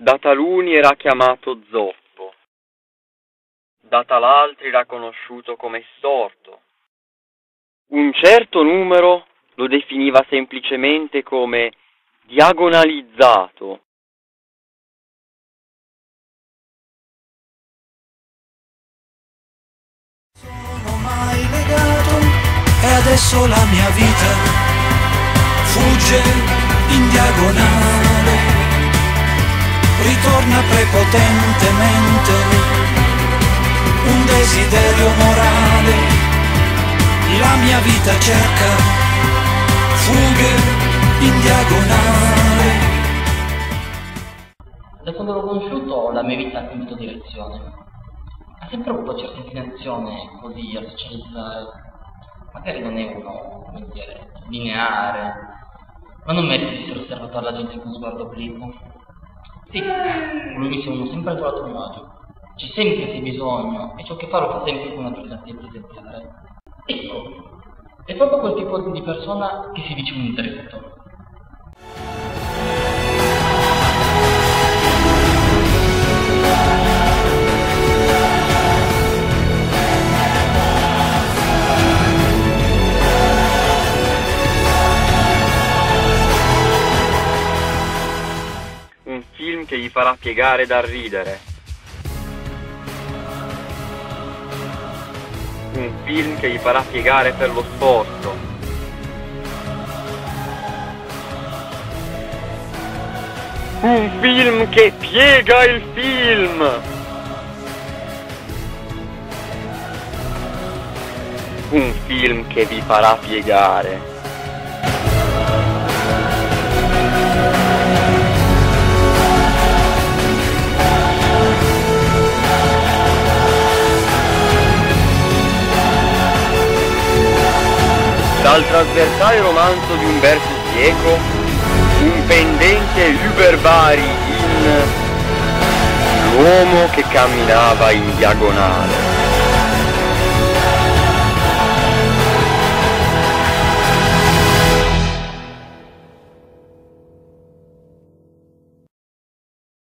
Da taluni era chiamato zoppo, da tal'altri era conosciuto come storto. Un certo numero lo definiva semplicemente come diagonalizzato. Sono mai legato e adesso la mia vita fugge in diagonale, ritorna prepotentemente un desiderio morale, la mia vita cerca fughe in diagonale. Da quando l'ho conosciuto la mia vita ha cambiato direzione. Ha sempre avuto certa inclinazione così a socializzare. Magari non è uno, come dire, lineare, ma non merita di essere osservato dalla gente con sguardo obliquo. Sì, lui mi sembra sempre trovato mio agio. C'è sempre se bisogno e ciò che fa lo fa sempre con una brillantezza esemplare. Ecco, è proprio quel tipo di persona che si dice un dritto. Un film che gli farà piegare dal ridere. Un film che gli farà piegare per lo sforzo. Un film che piega il film. Un film che vi farà piegare. Dal trasversale romanzo di Umberto Sieco, un pendente überbari in L'uomo che camminava in diagonale.